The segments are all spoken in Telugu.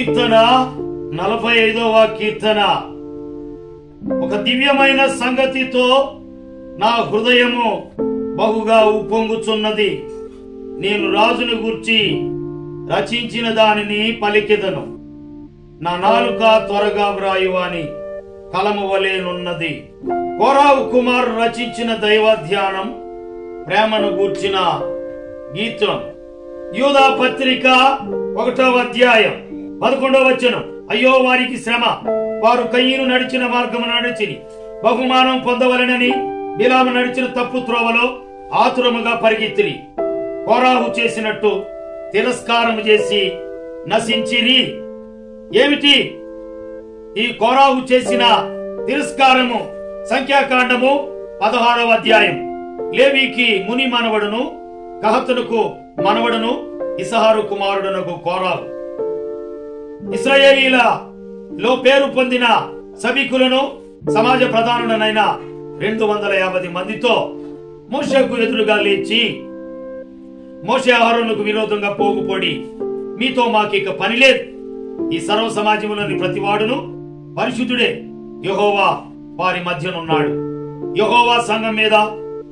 కీర్తన నలభై ఐదవ కీర్తన. ఒక దివ్యమైన సంగతితో నా హృదయము బహుగా ఉప్పొంగుచున్నది. నేను రాజును గూర్చి రచించిన దానిని పలికెదను. నా నాలుక త్వరగా వ్రాయువాని కలము వలేనున్నది కోరావు కుమార్ రచించిన దైవ ధ్యానం ప్రేమను గూర్చిన గీతం యూదా పత్రిక ఒకటవ అధ్యాయం. పదకొండవ వచ్చను అయ్యో వారికి శ్రమ. వారు కయ్యను నడిచిన మార్గము నడిచిని బహుమానం పొందవలనని బిలాము నడిచిన తప్పు త్రోవలో ఆతురముగా పరిగెత్తిరి. కోరాహు చేసినట్టు తిరస్కారం చేసి నశించిరి. ఏమిటి? ఈ కోరాహు చేసిన తిరస్కారము సంఖ్యాకాండము పదహారవ అధ్యాయం. లేవీకి ముని మనవడును కహతునకు మనవడును ఇసహారు కుమారుడునకు కోరాహు ఇస్రాయేలీల లో పేరు పొందిన సభికులను సమాజ ప్రధానులనైన రెండు వందల యాభై మందితో మోషకు ఎదురుగా లేచి మోషే ఆహారులకు విరోధంగా పోగుపడి మీతో మాకిక పని లేదు. ఈ సర్వ సమాజంలోని ప్రతివాడును పరిశుద్ధుడే యహోవా వారి మధ్యనున్నాడు. యహోవా సంఘం మీద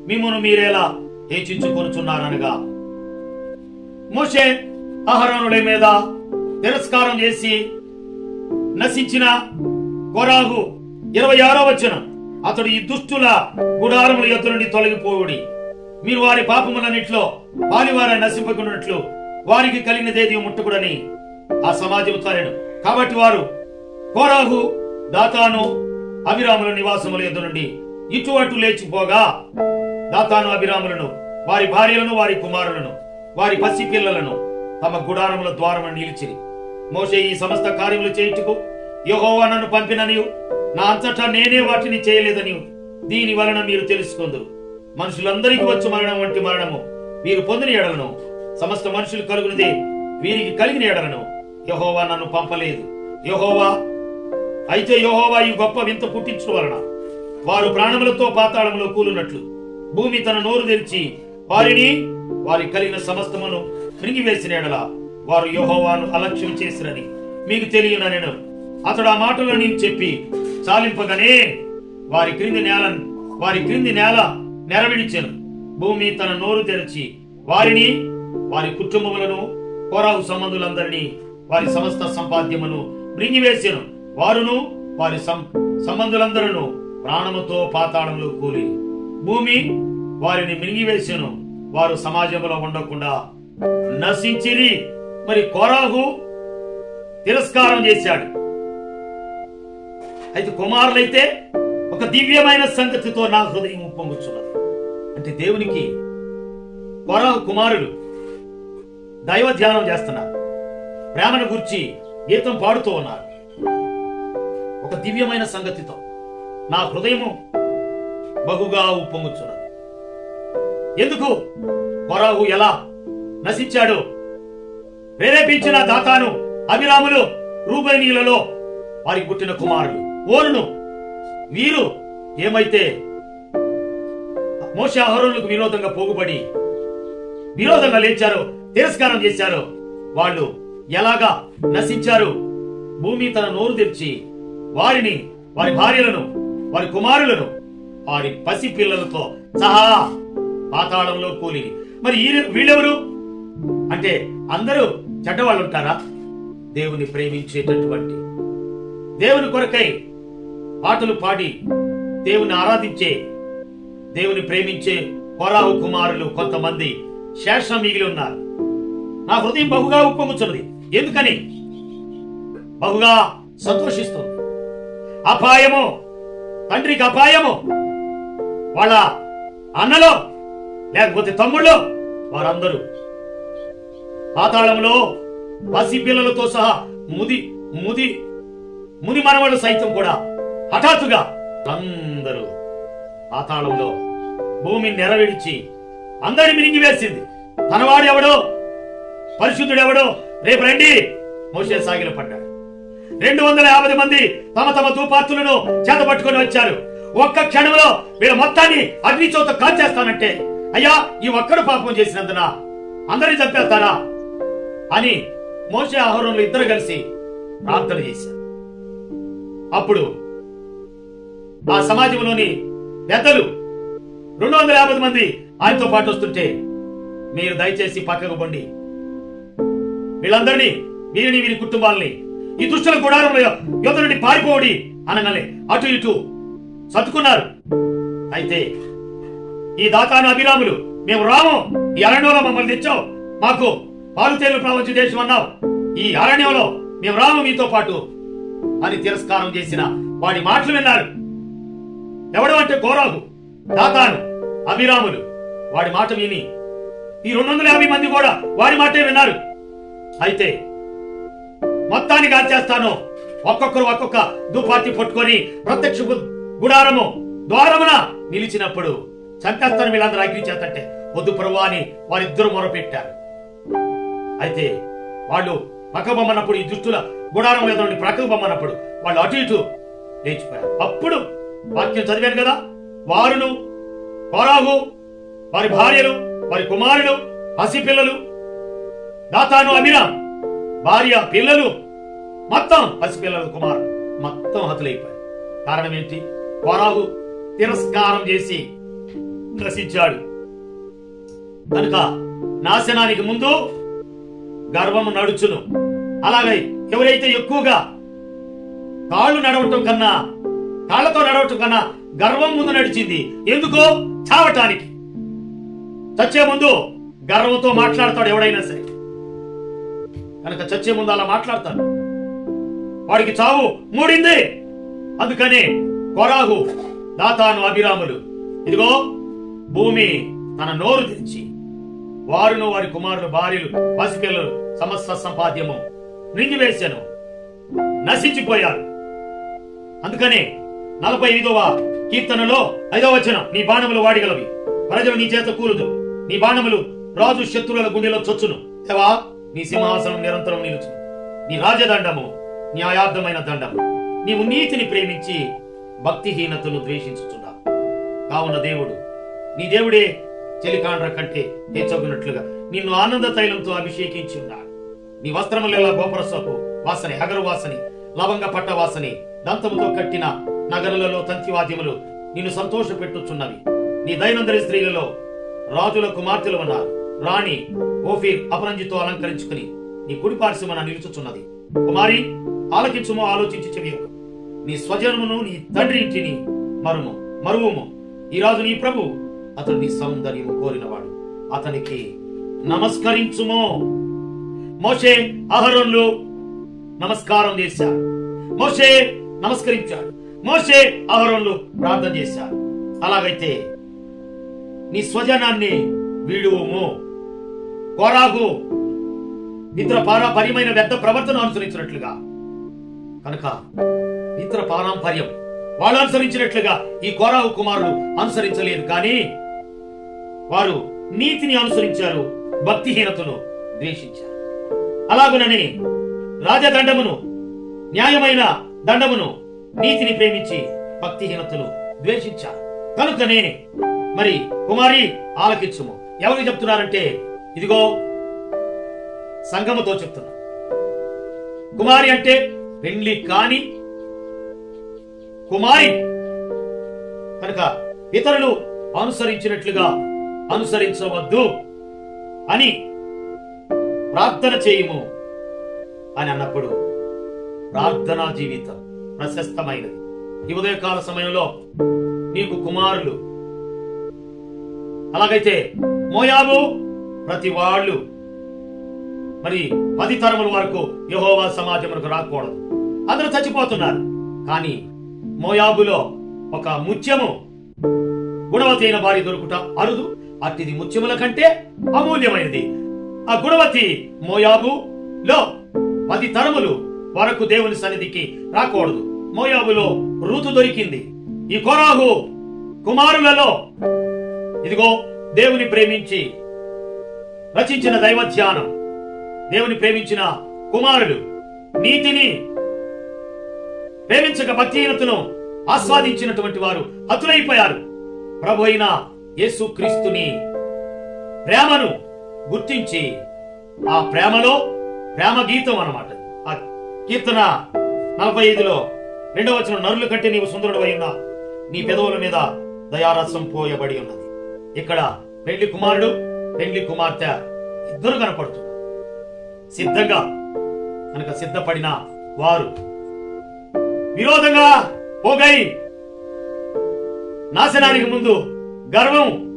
మిమ్మను మీరేలా హెచ్చించుకొనుచున్నారనగా మోషే అహరోనుల మీద తిరస్కారం చేసి నశించిన కొరాహు ఇరవై ఆరో వచ్చిన అతడు ఈ దుష్టుల గుడారముల యొద్ద నుండి తొలగిపోవుడి. మీరు వారి పాపములన్నిట్లో వారి నశింపకున్నట్లు వారికి కలిగినదేది ముట్టకుడని ఆ సమాజం తారాడు కాబట్టి వారు కోరాహు దాతాను అభిరాముల నివాసముల యొద్ద నుండి ఇటు అటు లేచిపోగా దాతాను అభిరాములను వారి భార్యలను వారి కుమారులను వారి పసి పిల్లలను తమ గుడారముల ద్వారమును నిలిచిరి. మోషే ఈ సమస్త కార్యములు చేయుటకు యహోవా నన్ను పంపిననియు. నా అంతటా నేనే వాటిని చేయలేదని దీని వలన మీరు తెలుసుకుందరు. మనుషులందరికీ వచ్చు మరణం వంటి మరణము. మీరు పొందిన ఎడలను సమస్త మనుషులు కలుగునిదే. వీరికి కలిగిన ఎడలను యహోవా నన్ను పంపలేదు. యహోవా అయితే యహోవా ఈ గొప్ప వింత పుట్టించడం వలన వారు ప్రాణములతో పాతాళంలో కూలునట్లు భూమి తన నోరు తెరిచి వారిని వారి కలిగిన సమస్తమును మృంగివేసిన ఎడల వారు యెహోవాను అలక్ష్యం చేసిరని మీకు తెలియన నేను? అతడు ఆ మాటలు నేను చెప్పి చాలింపగానే వారి క్రింది నేల వారి క్రింది నేల నెరవిడిచెను భూమి తన నోరు తెరిచి వారిని వారి కుటుంబములను కోరావు సంబంధులందరినీ వారి సమస్త సంపాద్యమును మృంగివేసెను. వారును వారి సం- సంబంధులందరూ ప్రాణముతో పాతాళంలో కూలి భూమి వారిని మింగివేసెను. వారు సమాజంలో ఉండకుండా నశించిరి. మరి కోరాహు తిరస్కారం చేశాడు. అయితే కుమారులైతే ఒక దివ్యమైన సంగతితో నా హృదయం ఉప్పొంగుచున్నది. అంటే దేవునికి కోరాహు కుమారులు దైవ ధ్యానం చేస్తున్నారు. ప్రేమను గురించి గీతం పాడుతూ ఉన్నారు. ఒక దివ్యమైన సంగతితో నా హృదయము బహుగా ఉప్పొంగుచున్నది. ఎందుకు? కొరాహు ఎలా నశించాడు? ప్రేరేపించిన దాతాను అభిరాములు రూబైనీలలో వారికి పుట్టిన కుమారుడు. ఓరును వీరు ఏమైతే మోస అహరోనులకు విరోధంగా పోగుబడి విరోధంగా లేచారో తిరస్కారం చేశారో వాళ్ళు ఎలాగా నశించారు భూమి తన నోరు తెరిచి వారిని వారి భార్యలను వారి కుమారులను వారి పసి పిల్లలతో సహా పాతాళంలో కూలి మరి వీళ్ళెవరు? అంటే అందరూ చెడ్డవాళ్ళు ఉంటారా దేవుని ప్రేమించేటటువంటి దేవుని కొరకై పాటలు పాడి దేవుని ఆరాధించే దేవుని ప్రేమించే కొరావు కుమారులు కొంతమంది శేషం మిగిలి ఉన్నారు. నా హృదయం బహుగా ఉప్పొంగుచున్నది. ఎందుకని? బహుగా సంతోషిస్తుంది. అపాయము తండ్రికి అపాయము వాళ్ళ అన్నలో లేకపోతే తమ్ముళ్ళు వారందరూ పాతాళంలో పసి పిల్లలతో సహా ముది ముది ముని మనవడు సైతం కూడా హఠాత్తుగా అందరూ పాతాళంలో భూమి నెరవేర్చి అందరి మినిగివేసింది తనవాడు ఎవడో? పరిశుద్ధుడు ఎవడో రేపు రండి. మోసే సాగిల పడ్డాడు. రెండు వందల యాభై మంది తమ తమ దూపార్తులను చేత పట్టుకొని వచ్చారు. ఒక్క క్షణంలో వీళ్ళ మొత్తాన్ని అగ్నిచోత కాల్చేస్తానంటే అయ్యా ఈ ఒక్కడు పాపం చేసినందున అందరిని చంపేస్తారా? అని మోసే ఆహారంలో ఇద్దరు కలిసి ప్రార్థన చేశారు. అప్పుడు ఆ సమాజంలోని పెద్దలు రెండు వందల యాభై మంది ఆయనతో పాటు వస్తుంటే మీరు దయచేసి పక్కకు పండి. వీళ్ళందరినీ వీరిని వీరి కుటుంబాలని ఈ దుష్టుల గుడారంలో యుద్ధ నుండి పారిపోవడి అనగానే అటు ఇటు సర్దుకున్నారు. అయితే ఈ దాతాను అభిరాములు మేము రాము ఈ అరణ్యంలో మమ్మల్ని తెచ్చావు మాకు పాలు తేలు దేశం అన్నావు ఈ అరణ్యంలో మేము రాము మీతో పాటు. అని తిరస్కారం చేసిన వాడి మాటలు విన్నారు. ఎవడు అంటే కోరాగు దాతాను అభిరాములు. వాడి మాట విని ఈ రెండు వందల యాభై మంది కూడా వాడి మాటే విన్నారు. అయితే మొత్తానికి చేస్తాను ఒక్కొక్కరు ఒక్కొక్క దుపాతి పట్టుకొని ప్రత్యక్ష గుడారము ద్వారమున నిలిచినప్పుడు చంపేస్తాను వీళ్ళందరూ అగ్ని చేతంటే. వద్దు ప్రభు అని వారిద్దరు మొరపెట్టారు. అయితే వాళ్ళు పక్క ఈ దుష్టుల గుడారం మీద నుండి ప్రక్కకు బొమ్మన్నప్పుడు వాళ్ళు అటు ఇటు లేచిపోయారు. అప్పుడు వాక్యం చదివాను కదా? వారును కొరాహు వారి భార్యలు వారి కుమారులు పసిపిల్లలు దాతాను అమిరా భార్య పిల్లలు మొత్తం పసిపిల్లల కుమారు మొత్తం హతులైపోయారు. కారణం ఏంటి? కొరాహు తిరస్కారం చేసి నశించాడు. కనుక నాశనానికి ముందు గర్వము నడుచును. అలాగే ఎవరైతే ఎక్కువగా కాళ్ళు నడవటం కన్నా కాళ్ళతో నడవటం కన్నా గర్వం ముందు నడిచింది ఎందుకో చావటానికి. చచ్చే ముందు గర్వంతో మాట్లాడతాడు ఎవడైనా సరే. కనుక చచ్చే ముందు అలా మాట్లాడతాడు. వాడికి చావు మూడింది. అందుకనే కొరాహు దాతాను అభిరాములు ఇదిగో భూమి తన నోరు తెరిచి వారును వారి కుమారులు భార్యలు పసిపిల్లలు సమస్త సంపాద్యము నింగివేశాను. నశించిపోయారు అందుకనే నలభై ఐదవ కీర్తనలో ఐదవ వచనం నీ బాణములు వాడిగలవి. ప్రజలు నీ చేత కూలుదు నీ బాణములు రాజు శత్రువుల గుండెలో చొచ్చును. దేవా నీ సింహాసనం నిరంతరం నిలుచును. నీ రాజదండము న్యాయార్థమైన దండము. నీవు నీతిని ప్రేమించి భక్తిహీనతను ద్వేషించుచున్నావు. కావున దేవుడు నీ దేవుడే చెలికాండ్ర కంటే హెచ్చగునట్లుగా నిన్ను ఆనంద తైలంతో అభిషేకించి ఉన్నాడు నీ వస్త్రములలో గోపురసపు వాసని అగరు వాసని లవంగ పట్ట వాసని దంతముతో కట్టిన నగరులలో తంతివాద్యములు నిన్ను సంతోషపెట్టుచున్నవి. నీ దైనందిన స్త్రీలలో రాజుల కుమార్తెలు ఉన్నారు. రాణి ఓఫీర్ అపరంజితో అలంకరించుకుని నీ గుడి పార్శ్వమున నిలుచుచున్నది. కుమారి ఆలకించుమో ఆలోచించి చెవియకు నీ స్వజనమును నీ తండ్రి ఇంటిని మరుము మరువుము. ఈ రాజు నీ ప్రభు. అతడు నీ సౌందర్యము కోరినవాడు. అతనికి నమస్కరించుమో. మోషే అహరోన్లు నమస్కారం చేశారు. మోషే నమస్కరించాడు. మోషే అహరోన్లు ప్రార్థన చేశారు. అలాగైతే నీ స్వజనాన్ని వీడువుము. కోరాగు. ఇతర పారంపర్యమైన వ్యర్థ ప్రవర్తన అనుసరించినట్లుగా. కనుక ఇతర పారంపర్యం వాళ్ళు అనుసరించినట్లుగా ఈ కోరావు కుమారులు అనుసరించలేదు కానీ వారు నీతిని అనుసరించారు భక్తిహీనతను ద్వేషించారు. అలాగునని రాజదండమును న్యాయమైన దండమును నీతిని ప్రేమించి భక్తిహీనతను ద్వేషించారు. కనుకనే మరి కుమారి ఆలకించుము. ఎవరికి చెప్తున్నారంటే ఇదిగో సంగమతో చెప్తున్నా. కుమారి అంటే పెళ్ళి కాని కుమారి. కనుక ఇతరులు అనుసరించినట్లుగా అనుసరించవద్దు అని ప్రార్థన చేయము అని అన్నప్పుడు ప్రార్థనా జీవితం ప్రశస్తమైనది. ఈ ఉదయకాల సమయంలో నీకు కుమారులు. అలాగైతే మోయాబు ప్రతి వాళ్ళు మరి పది తరముల వరకు యహోవా సమాజమునకు రాకూడదు. అందరూ చచ్చిపోతున్నారు. కానీ మోయాబులో ఒక ముత్యము గుణవతైన భార్య దొరుకుట అరుదు. అతిది ముత్యముల కంటే అమూల్యమైనది. ఆ గుణవతి మోయాబు లో పది తరములు వరకు దేవుని సన్నిధికి రాకూడదు. మోయాబులో రుతు దొరికింది. ఈ కొరాహు కుమారులలో ఇదిగో దేవుని ప్రేమించి రచించిన దైవ ధ్యానం దేవుని ప్రేమించిన కుమారుడు నీతిని ప్రేమించక భక్తిహీనతను ఆస్వాదించినటువంటి వారు హతులైపోయారు ప్రభు అయిన యేసు క్రీస్తుని ప్రేమను గుర్తించి ఆ ప్రేమలో ప్రేమ గీతం అన్నమాట. ఆ కీర్తన నలభై ఐదులో రెండవ వచ్చిన నరులు కట్టి నీవు సుందరుడు ఉన్నా నీ పెదవుల మీద దయారసం పోయబడి ఉన్నది. ఇక్కడ పెళ్ళి కుమారుడు పెళ్ళి కుమార్తె ఇద్దరు కనపడుతున్నారు. సిద్ధంగా కనుక సిద్ధపడిన వారు విరోధంగా పోగై నాశనానికి ముందు గర్వం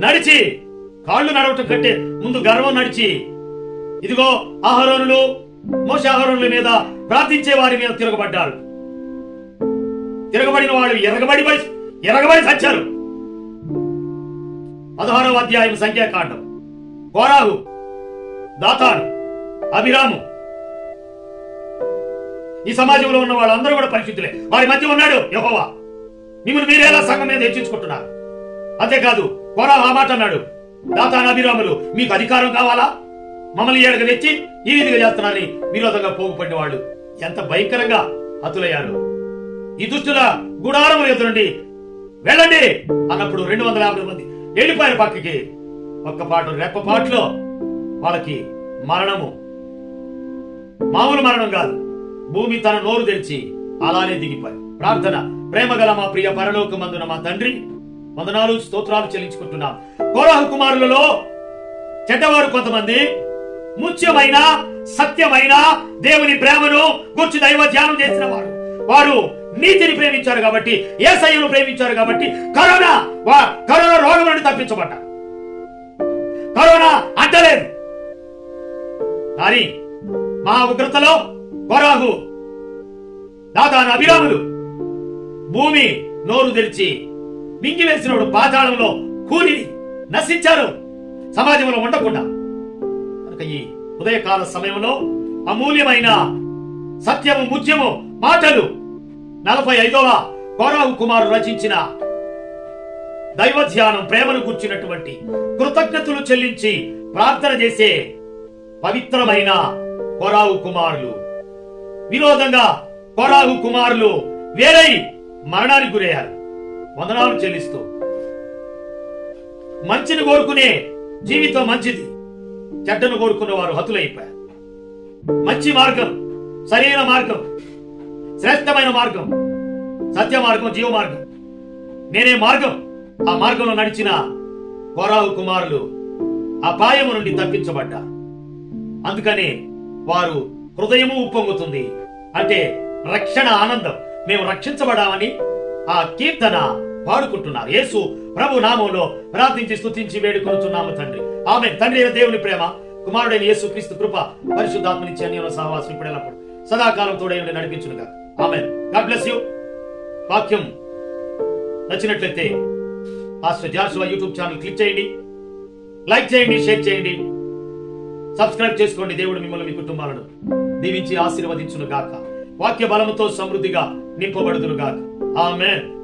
నడిచి కాళ్ళు నడవటం కంటే ముందు గర్వం నడిచి. ఇదిగో ఆహరణులు మోసాహరణుల మీద ప్రార్థించే వారి మీద తిరగబడ్డారు. తిరగబడిన వాళ్ళు ఎరగబడి ఎరగబడి సచ్చారు పదహారవ అధ్యాయం సంఖ్యాకాండం. కోరాహు దాతాను అభిరాము. ఈ సమాజంలో ఉన్న వాళ్ళందరూ కూడా పరిశుద్ధులే. వారి మధ్య ఉన్నాడు యహోవా. మిమ్మల్ని మీరేలా సంఘం మీద హెచ్చించుకుంటున్నారు? అంతేకాదు కోరాహు ఆ మాట అన్నాడు. దాతాను అభిరాములు మీకు అధికారం కావాలా? మమ్మల్ని ఏడగ తెచ్చి ఈ రీతిగా చేస్తున్నారని విరోధంగా పోగుపడిన వాళ్ళు ఎంత భయంకరంగా హతులయ్యారు. ఈ దుష్టుల గుడారం ఎదురండి వెళ్ళండి అన్నప్పుడు రెండు వందల యాభై మంది వెళ్ళిపోయారు పక్కకి. ఒక్క పాటు రెప్ప పాటలో వాళ్ళకి మరణము. మామూలు మరణం కాదు. భూమి తన నోరు తెరిచి అలానే దిగిపోయి ప్రార్థన ప్రేమ గల మా ప్రియ పరలోకమందున మా తండ్రి వందనాలు స్తోత్రాలు చెల్లించుకుంటున్నాం. కోరాహు కుమారులలో చెడ్డవారు కొంతమంది ముఖ్యమైన సత్యమైన దేవుని ప్రేమను గుర్చి దైవ ధ్యానం చేసిన వారు. వారు నీతిని ప్రేమించారు కాబట్టి ఏసయ్యను ప్రేమించారు కాబట్టి కరోనా వా- కరోనా రోగం నుండి తప్పించబడ్డారు. కరోనా అంటలేదు కానీ మహా ఉగ్రతలో కొరాహు దాదాను అభిరాములు భూమి నోరు తెరిచి మింగివేసినప్పుడు పాతాళంలో కూలి నశించారు. సమాజంలో ఉండకుండా. కనుక ఈ ఉదయకాల సమయంలో అమూల్యమైన సత్యము ముత్యము మాటలు నలభై ఐదవ కోరావు కుమారు రచించిన దైవ ధ్యానం ప్రేమను కూర్చున్నటువంటి కృతజ్ఞతలు చెల్లించి ప్రార్థన చేసే పవిత్రమైన కొరావు కుమారులు. వినోదంగా కొరావు కుమారులు వేరై మరణానికి గురయ్యారు. వందనాలు చెల్లిస్తూ మంచిని కోరుకునే జీవితం మంచిది చెడ్డను కోరుకున్న వారు హతులైపోయారు. మంచి మార్గం సరైన మార్గం శ్రేష్టమైన మార్గం సత్య మార్గం జీవ మార్గం. నేనే మార్గం. ఆ మార్గంలో నడిచిన కోరావు కుమారులు అపాయము నుండి తప్పించబడ్డా అందుకనే వారు హృదయము ఉప్పొంగుతుంది. అంటే రక్షణ ఆనందం. మేము రక్షించబడామని ఆ కీర్తన పాడుకుంటున్నారు యేసు ప్రభు నామంలో ప్రార్థించి స్తుతించి వేడుకొనుచున్నాము తండ్రి. ఆమె తండ్రి దేవుని ప్రేమ కుమారుడైన యేసు క్రీస్తు కృప పరిశుద్ధాత్మనిచ్చి అన్యోన సహవాసం ఇప్పుడు సదాకాలం తోడై ఉండి నడిపించునుగా. ఆమె గాడ్ బ్లెస్ యూ వాక్యం నచ్చినట్లయితే పాస్టర్ జార్సువా యూట్యూబ్ ఛానల్ క్లిక్ చేయండి. లైక్ చేయండి షేర్ చేయండి. సబ్స్క్రైబ్ చేసుకోండి. దేవుడు మిమ్మల్ని మీ కుటుంబాలను దీవించి ఆశీర్వదించును గాక వాక్య బలముతో సమృద్ధిగా నింపబడుదును గాక ఆమెన్.